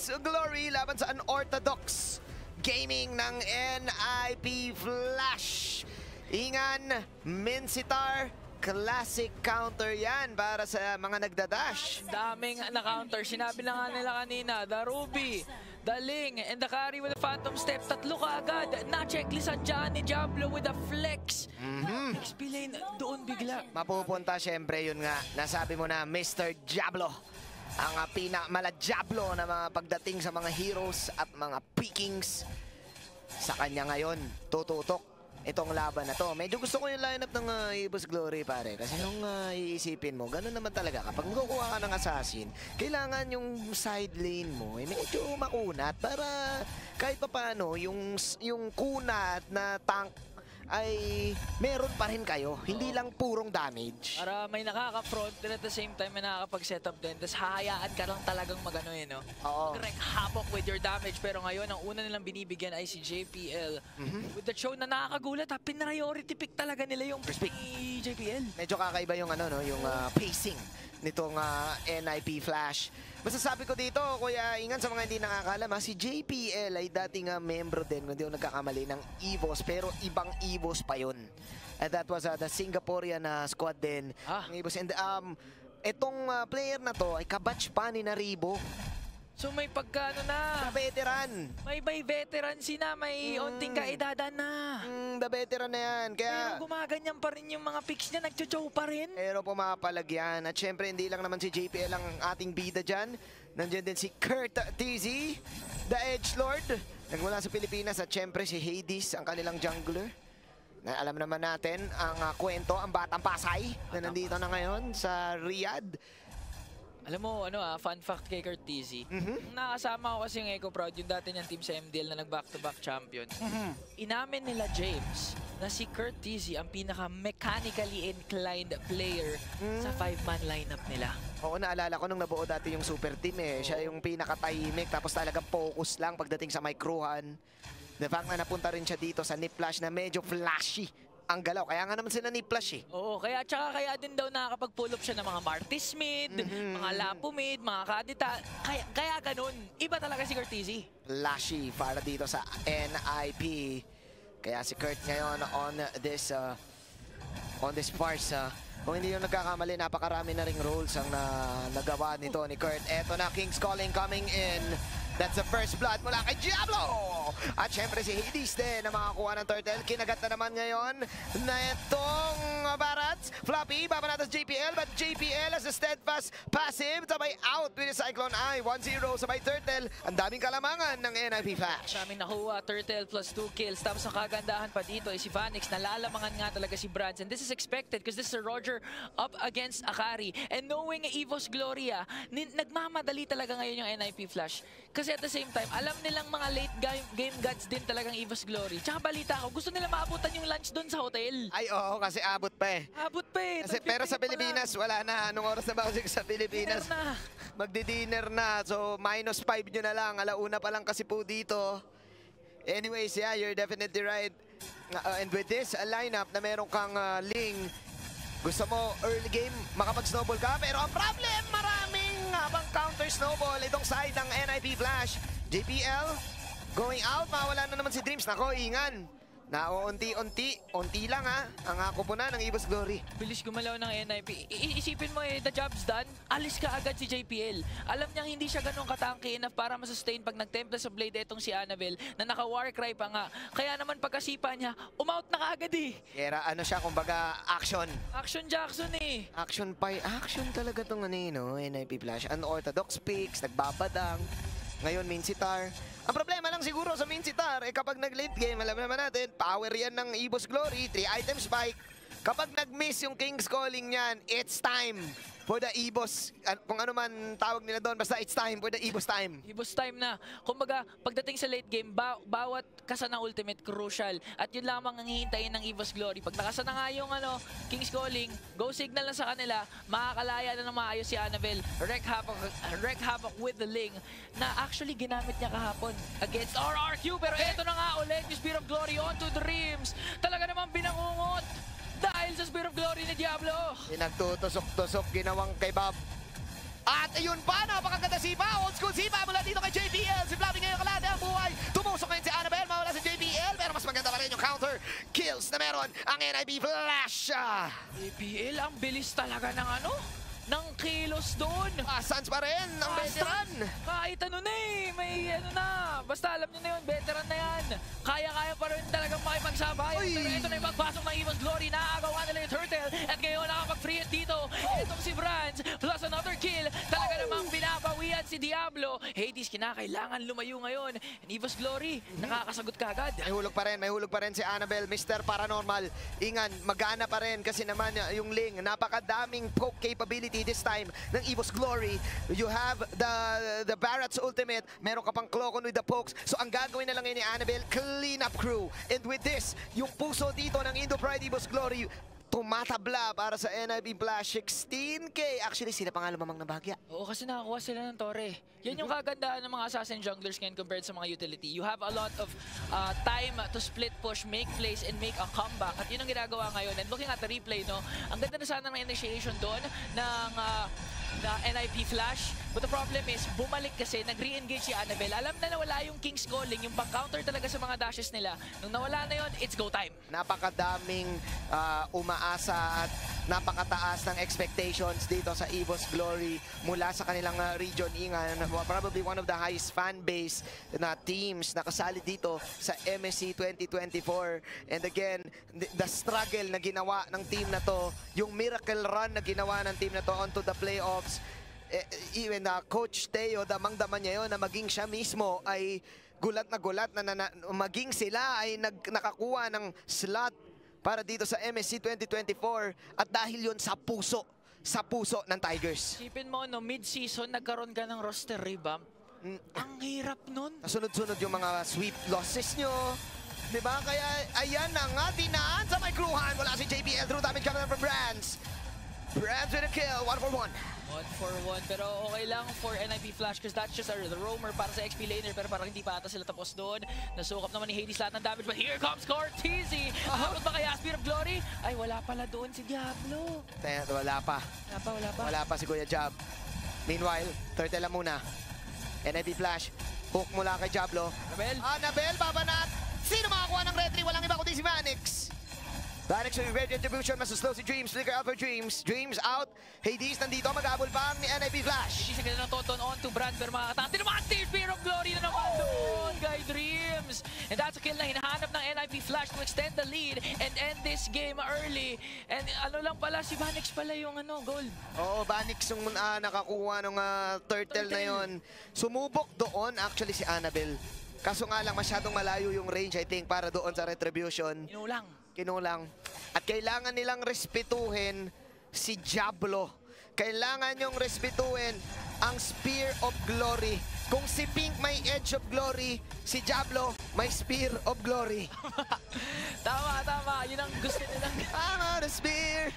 Evos Glory laban sa Unorthodox Gaming ng NIP Flash. Ingan, Minsitar, classic counter yan para sa mga nagdadash. Daming na-counter. Sinabi na nga nila kanina, the Ruby, the Ling, and the carry with the Phantom Step. Tatlo ka agad. Na-checklist ang ni Diablo with a flex. XP lane, doon bigla. Mapupunta syempre yun nga, nasabi mo na Mr. Diablo. Ang uh, pinakamaladiablo na mga pagdating sa mga heroes at mga pickings. Sa kanya ngayon, tututok itong laban na to. Medyo gusto ko yung lineup ng uh, Evos Glory pare. Kasi nung uh, iisipin mo, ganun naman talaga. Kapag magkukuha ka ng assassin, kailangan yung side lane mo eh, medyo makunat para kahit pa paano yung, yung kunat na tank ay meron pa rin kayo. Hindi lang purong damage. Para may nakaka-front and at the same time may nakakapag-setup din. Tapos hahayaan ka lang talagang magano eh, no? Oo. Mag-wreak havoc with your damage. Pero ngayon, ang una nilang binibigyan ay si JPL. Mhm. With the show na nakakagulat ha, pinriority pick talaga nila yung JPL. Medyo kakaiba yung ano no, yung ah, pacing nitong ah, NIP Flash. Masasabi ko dito, Kuya Ingan, sa mga hindi nakakalam, ha, si JPL ay dating uh, membro din, kung di ako nagkakamali, ng EVOS, pero ibang EVOS pa yun. And that was uh, the Singaporean uh, squad din Ah. ng EVOS. And um, itong uh, player na to ay kabatch pa ni Naribo, So may pagka ano na, the veteran. may may veterancy na, may Mm. onting kaedadan na. Mm, the veteran na yan. Pero Kaya, gumaganyan pa rin yung mga picks niya, nagchochow pa rin. pero pumapalag yan. At syempre, hindi lang naman si JPL ang ating bida dyan. Nandiyan din si Kurt TZ, the Edge Lord. Nagmula sa Pilipinas at syempre si Hades, ang kanilang jungler. Na alam naman natin ang ah, kwento, ang Batang Pasay na nandito na ngayon sa Riyadh. Alam mo, ano ah, fun fact kay Kurt TZ. Mhm. Nung nakasama ko kasi yung Eco Proud, yung dati niyang team sa MDL na nag-back-to-back champion. Inamin nila James na si Kurt TZ ang pinaka-mechanically inclined player sa five-man lineup nila. Oo, naalala ko nung nabuo dati yung super team eh. Siya yung pinaka-tahimik tapos talagang focus lang pagdating sa microhan. The fact na napunta rin siya dito sa Nip Flash na medyo flashy ang galaw. Kaya nga naman sila Nip Flash eh. Oo, kaya tsaka kaya din daw nakakapag-pull up siya ng mga Martis mid, mga Lapu mid, mga Kadita. Kaya, kaya ganun. Iba talaga si Kurt TZ. flashy para dito sa NIP. Kaya si Kurt ngayon on this uh, on this farce. uh, kung hindi yung nagkakamali, napakarami na ring roles ang na, nagawa nito ni Kurt. Eto na, King's Calling coming in. That's the first blood mula kay Diablo! At syempre si Hades din na makakuha ng turtle. Kinagat na naman ngayon na itong Barats. Floppy, babanatas JPL, but JPL has a steadfast passive. Sabay out with the Cyclone Eye. 1-0 sabay turtle. Ang daming kalamangan ng NIP Flash. Daming nakuha, Turtle plus 2 kills. Tapos ang kagandahan pa dito ay si Vanix. Nalalamangan nga talaga si Brands. And this is expected because this is a Roger up against Akari. And knowing Evos Gloria, nagmamadali talaga ngayon yung NIP Flash. Kasi at the same time, alam nilang mga late game, game gods din talagang Evos Glory. Tsaka balita ko, gusto nila maabutan yung lunch doon sa hotel. Ay, oo, kasi abot pa eh. Abot pa eh. Kasi, 12:15 pero sa. Pilipinas, wala na. Anong oras na ba kasi sa Pilipinas? Dinner na. Magdi-dinner na. So, minus 5 nyo na lang. Alauna pa lang kasi po dito. Anyways, yeah, you're definitely right. Uh, and with this uh, lineup na meron kang uh, Ling, gusto mo early game, makapag-snowball ka. Pero ang problem, maraming habang counter-snowball itong side ng NIP Flash. JPL, going out. Mawala na naman si Dreams. Nako, ingan. Nauunti-unti, unti lang ha, ang ako po na ng Evos Glory. Bilis gumalaw ng NIP. I- isipin mo eh, the job's done. Alis ka agad si JPL. Alam niyang hindi siya ganun katangke enough para masustain pag nagtempla sa blade itong si Annabelle na naka Warcry pa nga. Kaya naman pagkasipa niya, umout na kaagad eh. Kaya ano siya, kumbaga action. Action Jackson eh. Action pa, action talaga tong ano yun, no? NIP Flash. Unorthodox picks, nagbabadang. Ngayon, main sitar. Ang problema lang siguro sa main sitar, eh kapag nag-late game, alam naman natin, power yan ng Evos Glory, 3 item spike. Kapag nag-miss yung King's Calling niyan, it's time for the Evos, an- kung ano man tawag nila doon, basta it's time for the Evos time. Ibos time na. Kumbaga, pagdating sa late game, ba- bawat kasa ng ultimate crucial. At yun lamang ang hihintayin ng Evo's Glory. Pag nakasa na nga yung ano, King's Calling, go signal na sa kanila, makakalaya na ng maayos si Annabelle. Wreck Havoc, wreck Havoc with the Ling na actually ginamit niya kahapon against RRQ. Pero eto na nga ulit, yung Spear of Glory onto the rims. Talaga naman binangungot dahil sa Spear of Glory ni Diablo. Pinagtutusok-tusok, ginawang kay Bob. At ayun pa, napakaganda sipa, old school sipa mula dito kay JBL. Si Flappy ngayon kalate ang buhay. Tumusok ngayon si Annabelle, mawala si JBL. Pero mas maganda pa rin yung counter kills na meron ang NIB Flash. JPL, ang bilis talaga ng ano? Ng kilos doon. Asans pa rin ang veteran. Kahit ano na eh, may ano na. Basta alam nyo na yun, veteran na yan. Kaya-kaya pa rin talagang makipagsabayan. Uy! Pero ito na yung magpasok ng Evil's Glory. Naagawa nila yung Turtle. At ngayon nakapag-free hit dito. Itong si Brands plus another kill. Talaga namang binabawian si Diablo. Hades, kinakailangan lumayo ngayon. And Evil's Glory, nakakasagot ka agad. May hulog pa rin, may hulog pa rin si Annabelle, Mr. Paranormal. Ingan, magana pa rin kasi naman yung Ling, napakadaming poke capability this time ng Evo's Glory. You have the the Barrett's ultimate, meron ka pang Clocon with the pokes. So ang gagawin na lang ni Annabelle, clean up crew. And with this, yung puso dito ng Indo Pride Evo's Glory, tumatabla para sa NIB Flash 16K. Actually, sila pa nga lumamang na bahagya. Oo, kasi nakakuha sila ng Torre. Yan yung kagandaan ng mga assassin junglers ngayon compared sa mga utility. You have a lot of uh, time to split push, make plays, and make a comeback. At yun ang ginagawa ngayon. And looking at the replay, no, ang ganda na sana ng initiation doon ng uh, na NIP Flash. But the problem is, bumalik kasi, nag-re-engage si Annabelle. Alam na nawala yung King's Calling, yung pang-counter talaga sa mga dashes nila. Nung nawala na yun, it's go time. napakadaming ah, umaasa at napakataas ng expectations dito sa Evo's Glory mula sa kanilang ah, region Ingan. Probably one of the highest fan base na teams na kasali dito sa MSC 2024. And again, the, struggle na ginawa ng team na to, yung miracle run na ginawa ng team na to onto the playoffs, eh, even na Coach Teo, damang-daman niya yun na maging siya mismo ay gulat na gulat na, na, na- maging sila ay nag, nakakuha ng slot para dito sa MSC 2024 at dahil yon sa puso, sa puso ng Tigers. Isipin mo, no, mid-season, nagkaroon ka ng roster revamp. Mm, Ang hirap nun. Sunod-sunod yung mga sweep losses nyo. Diba? Kaya ayan na nga, dinaan sa may kruhan. Wala si JBL, true damage coming from Brands. Brands with a kill, one for one. One for one, pero okay lang for NIP Flash because that's just a, the roamer para sa XP laner pero parang hindi pa ata sila tapos doon. Nasukap naman ni Hades lahat ng damage but here comes Cortezy! Habot ba kay Aspir of Glory? Ay, wala pala doon si Diablo. Kaya wala pa. Wala pa, wala pa. Wala pa si Kuya Jab. Meanwhile, Turtle lang muna. NIP Flash, hook mula kay Jablo. Rabel, Annabelle, babanat! Sino makakuha ng red 3? Walang iba kundi si Vanix. Vanix yung red retribution, masuslow si Dreams. Flicker out for Dreams. Dreams out. Hades nandito, mag-abol pa ni NIP Flash. Hindi siya ganun ng Toton on to Brand pero makakatati naman Spear of Glory na naman doon kay Dreams. And that's a kill na hinahanap ng NIP Flash to extend the lead and end this game early. And ano lang pala, si Vanix pala yung ano, gold. Oo, Vanix yung ah, nakakuha ng ah, turtle, na Turtle. yon. Sumubok doon actually si Annabelle. Kaso nga lang masyadong malayo yung range I think para doon sa retribution. Inulang. Kinulang. At kailangan nilang respetuhin si Diablo. Kailangan yung respetuhin ang Spear of Glory. Kung si Pink may Edge of Glory, si Diablo may Spear of Glory. Tama, tama. Yun ang gusto nilang I'm on a Spear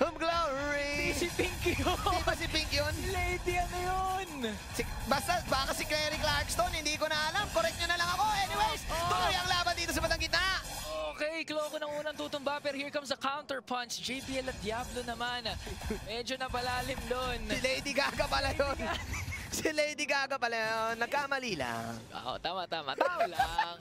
of Glory. si Pinky yun. Di ba si Pink yun? Lady, ano yun? Si, basta, baka si Clary Clarkston, hindi ko na alam. Correct nyo na lang ako. Anyways, Oh. tuloy ang laban dito sa batang gitna. Okay, Kloko ng unang tutumba pero here comes the counter punch. JPL at Diablo naman. Medyo napalalim doon. Si Lady Gaga pala yun. si Lady Gaga pala yun. Nagkamali lang. Oo, tama, tama. Tao lang.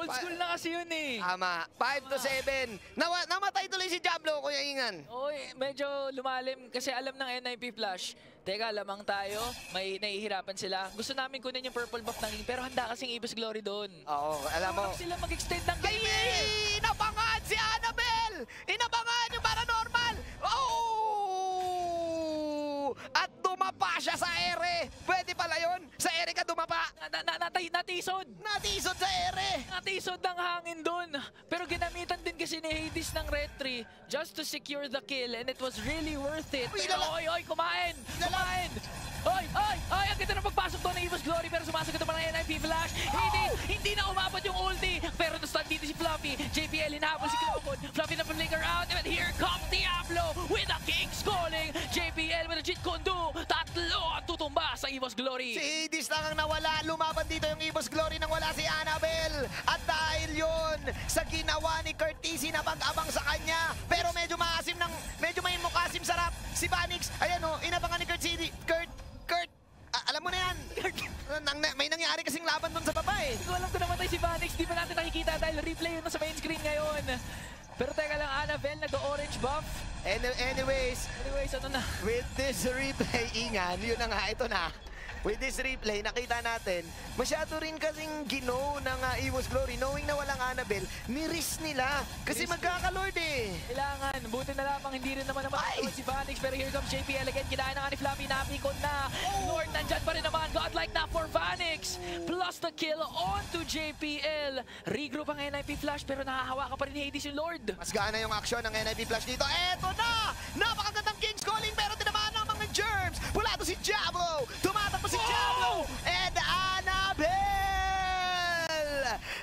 Old school na kasi yun eh. Tama. 5 to 7. Nawa namatay tuloy si Diablo, Kuya Ingan. Oy, medyo lumalim kasi alam ng NIP Flash. Teka, lamang tayo. May nahihirapan sila. Gusto namin kunin yung purple buff ng pero handa kasing Ibis Glory doon. Oo, alam mo. Huwag sila mag-extend ng game eh. inabangan si Annabelle! Inabangan yung paranormal! Oh! Dumapa siya sa ere. Pwede pala yun. Sa ere ka dumapa. Na, na, na, natay, natisod. Natisod sa ere. Natisod ng hangin doon. Pero ginamitan din kasi ni Hades ng Red 3 just to secure the kill and it was really worth it. Uy, Pero oy, oy, kumain! Kumain! Oy, oy, oy, ang ganda ng pagpasok doon ng Evil's Glory pero sumasagot naman ng NIP Flash. Hades, hindi na umabot yung ulti. Pero na-stun dito si Fluffy. JPL hinahabol si Clocon. Fluffy na flicker out. And here comes Diablo with a King's Calling. JPL with a Jit Kundu. Tatlo ang tutumba sa Evos Glory. Si Hades lang ang nawala. Lumaban dito yung Evos Glory nang wala si Annabelle. At dahil yun, sa ginawa ni Curtisi na pag-abang sa kanya. Pero medyo maasim ng, medyo may mukasim sarap. Si Banix, ayan o, oh, inabangan ni Curtisi. Curt, Curt, ah, alam mo na yan. Nang, may nangyari kasing laban doon sa baba eh. Hindi ko alam kung namatay si Banix. Di ba natin nakikita dahil replay yun sa main screen ngayon. Pero teka lang, Annabelle, nag-orange buff. And anyways, Anyways, ano na? with this replay, Ingan, yun na nga, ito na. With this replay, nakita natin, masyado rin kasing gino ng uh, Evo's Glory, knowing na walang Annabelle, ni-risk nila. Kasi magkakalord eh. Kailangan. Buti na lamang hindi rin naman naman si Vanix. Pero here comes JPL again. Kinain na nga ni Flappy. Napikon na. Nandyan pa rin naman. Godlike na for Vanix. Plus the kill on to JPL. Regroup ang NIP Flash pero nakahawakan pa rin ni Hades yung Lord. Mas gaana yung action ng NIP Flash dito. Eto na! Napakagandang King's Calling pero tinamaan ng mga germs. Wala to si Diablo. Tumatakbo si Oh! Diablo. And Annabelle!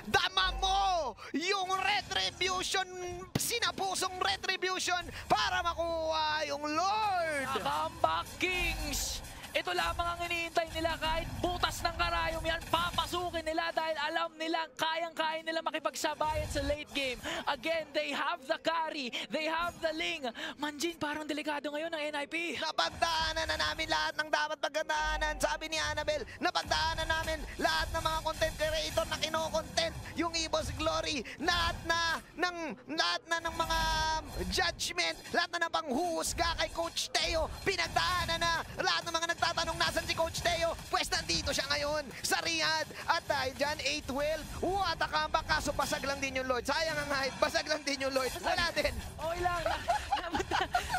Dama mo yung Retribution, sinapusong Retribution para makuha yung Lord. Comeback Kings! Ito lamang ang iniintay nila kahit butas ng karayom yan, papasukin nila dahil alam nila, kayang-kaya nila makipagsabayan sa late game. Again, they have the carry, they have the ling. Manjin, parang delikado ngayon ng NIP. Napagdaanan na namin lahat ng dapat pagdaanan. Sabi ni Annabelle, napagdaanan namin lahat ng mga content creator na kino-content yung Evo's Glory. Lahat na ng lahat na ng mga judgment, lahat na ng panghuhusga kay Coach Teo. Pinagdaanan na lahat ng mga nagtatanong nasan si Coach Teo. Pwes nandito siya ngayon sa Riyadh. At dahil dyan, 8-12. What a comeback. Kaso basag lang din yung Lord. Sayang ang hype. Basag lang din yung Lord. Wala din. Okay lang,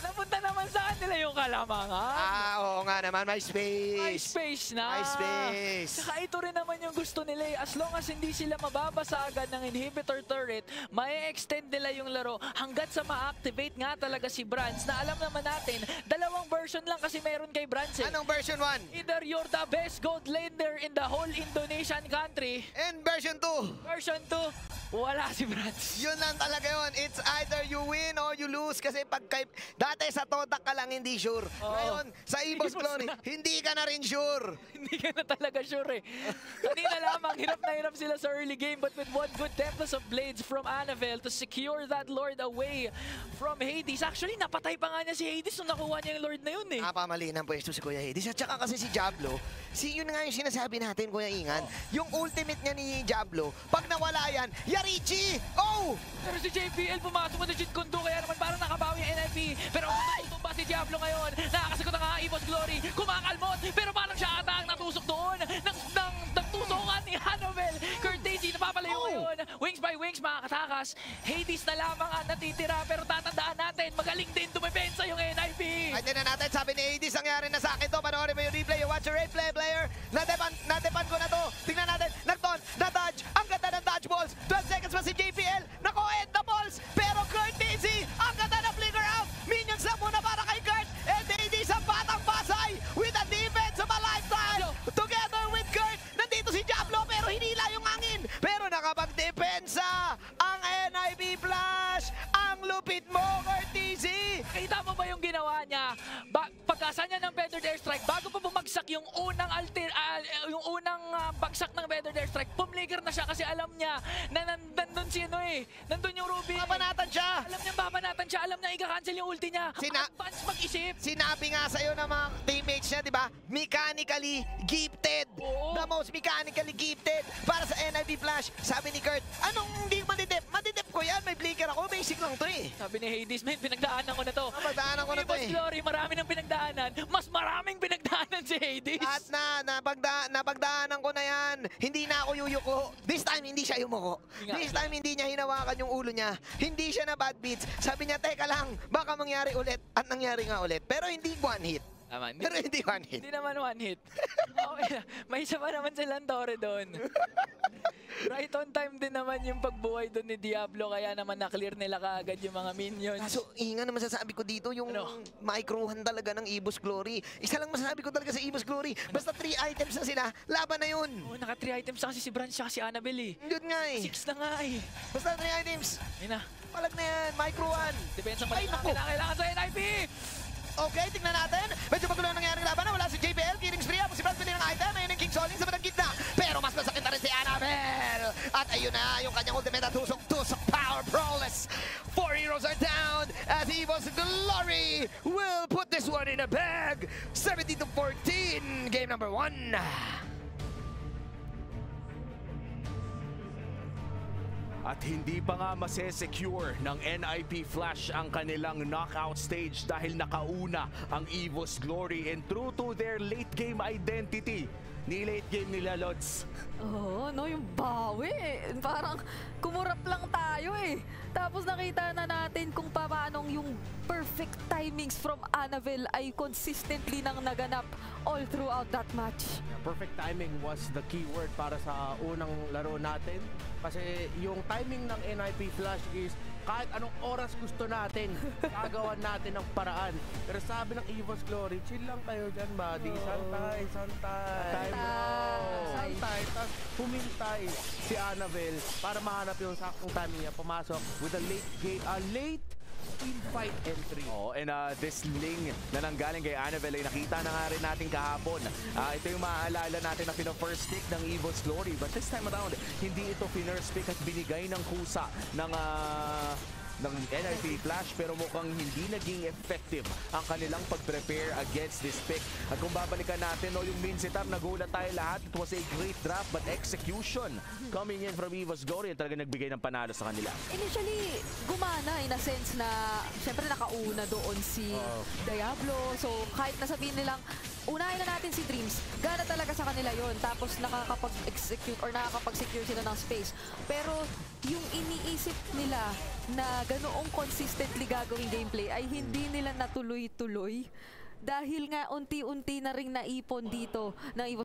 naman sa kanila yung kalamangan. Ah, oo nga naman. May space. May space na. May space. Saka ito rin naman yung gusto nila eh. As long as hindi sila mababasa agad ng inhibitor turret, may extend nila yung laro hanggat sa ma-activate nga talaga si Brands na alam naman natin, dalawang version lang kasi meron kay Brands eh. Anong version 1? Either you're the best gold laner in the whole Indonesian country, And version 2? version 2, wala si Brands. Yun lang talaga yun. It's either you win or you lose. Kasi pag kay, dati sa Todak ka lang hindi sure. Oo. Ngayon, sa Glory, na. hindi ka na rin sure. Hindi ka na talaga sure eh. Kanina lamang, hirap na hirap sila sa early game but with one good Tempest of Blades from Annabelle to secure that Lord away from Hades. Actually, napatay pa nga niya si Hades nung nakuha niya yung Lord na yun eh. Napamali ng pwesto si Kuya Hades. At saka kasi si Diablo, si yun nga yung sinasabi natin, Kuya Ingan. Yung ultimate niya ni Diablo, pag nawala yan, Yarichi! Oh! Pero si JPL pumasok mo na Jit Kundo kaya naman parang nakabawi ang NIP. Pero kung si Diablo ngayon, nakakasagot ang Evo's Glory, kumakalmot, pero parang siya ata ang natusok doon ng, ng, ng tusokan ni Hannibal. Kurt Daisy napapalayo Oh. ngayon. Wings by wings makakatakas. Hades na lamang ang natitira pero tatandaan natin, magaling din dumepensa yung NIP. Ay, na natin, sabi ni Hades, nangyari na sa akin to. Panoorin mo yung replay, watch your replay, player. Nadepan, nadepan ko na to. Tingnan natin, nag-ton, na-dodge. Ang ganda ng dodge balls. 12 seconds pa si JPL. Ruby. Siya. Alam niya babanatan siya, alam niya i-cancel yung ulti niya. Sina- Advance mag-isip. Sinabi nga sa'yo ng mga teammates niya, di ba? Mechanically gifted. Oo. The most mechanically gifted para sa NIB Flash. Sabi ni Kurt, anong hindi madidip? Madidip ko yan. May flicker ako. Basic lang to eh. Sabi ni Hades, man, pinagdaanan ko na to. Napagdaanan ko na to eh. Glory, marami ng pinagdaanan. Mas maraming pinagdaanan si Hades. Lahat na, napagda, napagdaanan ko na yan. Hindi na ako yuyuko. This time, hindi siya yumuko. This time, hindi niya hinawakan yung ulo niya. Hindi siya na bad beats. Sabi niya, teka lang, baka mangyari ulit. At nangyari nga ulit. Pero hindi one hit. Tama, hindi, Pero hindi one hit. hindi naman one hit. Okay na. May isa pa naman silang Torre doon. right on time din naman yung pagbuhay doon ni Diablo kaya naman na-clear nila kaagad yung mga minions. Kaso, inga na masasabi ko dito, yung Ano? microhan talaga ng Evo's Glory. Isa lang masasabi ko talaga sa Evo's Glory. Basta three items na sila, laban na yun. Oh, naka 3 items na kasi si Branch at si Annabelle eh. Yun nga eh. 6 na nga eh. Basta three items. Yun na. Palag na yan, microhan. Depensa pa Ay, rin ang naku. kailangan, kailangan sa NIP! Okay, tingnan natin. Medyo magulo ang nangyari laban. Wala si JBL, killing spree. Tapos si Brad pili ng item. Ayun yung King Soling sa bandang gitna. Pero mas masakit na rin si Annabelle. At ayun na, yung kanyang ultimate at tusok-tusok power prowess. Four heroes are down as Evo's Glory will put this one in a bag. 70 to 14, game number one. At hindi pa nga masesecure ng NIP Flash ang kanilang knockout stage dahil nakauna ang Evo's Glory and true to their late game identity ni late game nila Lods. Oo, no, yung bawi. Parang kumurap lang tayo eh. Tapos nakita na natin kung paano yung perfect timings from Annabelle ay consistently nang naganap all throughout that match. perfect timing was the key word para sa unang laro natin. Kasi yung timing ng NIP Flash is kahit anong oras gusto natin, gagawan natin ng paraan. Pero sabi ng Evo's Glory, chill lang kayo dyan, buddy. Santay, santay. Santay. Santay. Tapos humintay si Annabelle para mahanap yung saktong timing niya. Pumasok with a late game, a late team fight entry. Oh, and uh, this ling na nanggaling kay Annabelle ay nakita na nga rin natin kahapon. Ah, ito yung maaalala natin na pina-first pick ng Evo's Glory. But this time around, hindi ito pina-first pick at binigay ng kusa ng ah, ng NIP Flash pero mukhang hindi naging effective ang kanilang pag-prepare against this pick. At kung babalikan natin, no, yung main setup, nagulat tayo lahat. It was a great draft but execution coming in from Evo's Glory at talaga nagbigay ng panalo sa kanila. Initially, gumana in a sense na syempre nakauna doon si Diablo. So kahit nasabihin nilang unahin na natin si Dreams, gana talaga sa kanila yon Tapos nakakapag-execute or nakakapag-secure sila ng space. Pero yung iniisip nila na ganoong consistently gagawing gameplay ay hindi nila natuloy-tuloy. Dahil nga unti-unti na ring naipon dito ng